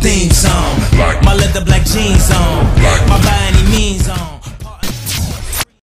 theme song. Like my leather black jeans on.